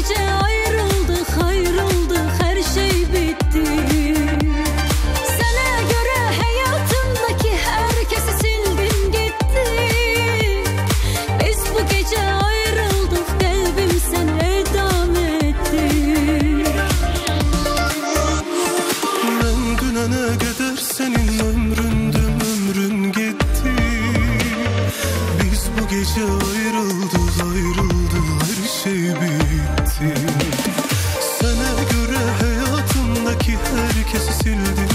gece ayrıldık ayrıldık her şey bitti. Sana göre hayatımdaki herkesi sildin gitti. Biz bu gece ayrıldık kalbim sen edam Ben dünene kadar senin ömründüm ömrün gitti. Biz bu gece ayrıldık ayrıldık. Sana göre hayatımdaki herkesi sildim